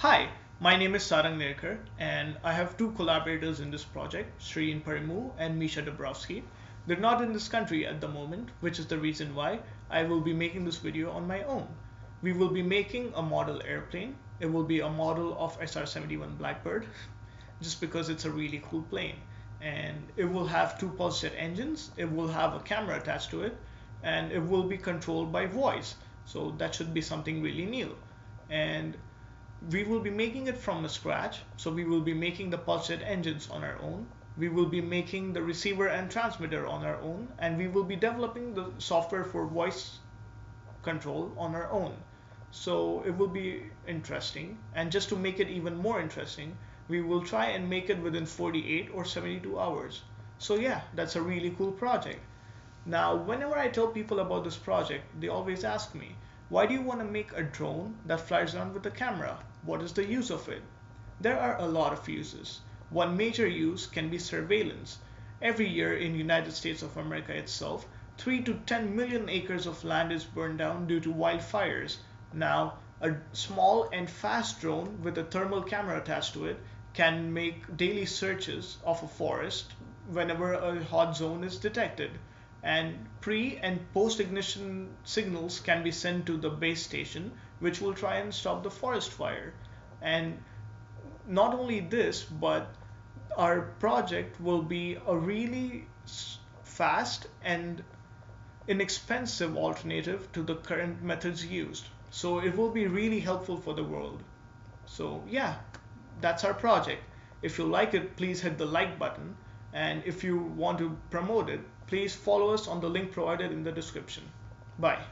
Hi, my name is Sarang Nerkar, and I have two collaborators in this project, Shreen Parimu and Misha Dabrowski. They're not in this country at the moment, which is the reason why I will be making this video on my own. We will be making a model airplane. It will be a model of SR-71 Blackbird, just because it's a really cool plane. And it will have two pulse jet engines, it will have a camera attached to it, and it will be controlled by voice. So that should be something really new. And we will be making it from scratch. So we will be making the pulse engines on our own. We will be making the receiver and transmitter on our own. And we will be developing the software for voice control on our own. So it will be interesting. And just to make it even more interesting, we will try and make it within 48 or 72 hours. So yeah, that's a really cool project. Now, whenever I tell people about this project, they always ask me, why do you want to make a drone that flies around with a camera? What is the use of it? There are a lot of uses. One major use can be surveillance. Every year in United States of America itself, 3 to 10 million acres of land is burned down due to wildfires. Now, a small and fast drone with a thermal camera attached to it can make daily searches of a forest whenever a hot zone is detected and pre and post ignition signals can be sent to the base station which will try and stop the forest fire. And not only this but our project will be a really fast and inexpensive alternative to the current methods used. So it will be really helpful for the world. So yeah that's our project. If you like it please hit the like button and if you want to promote it please follow us on the link provided in the description. Bye.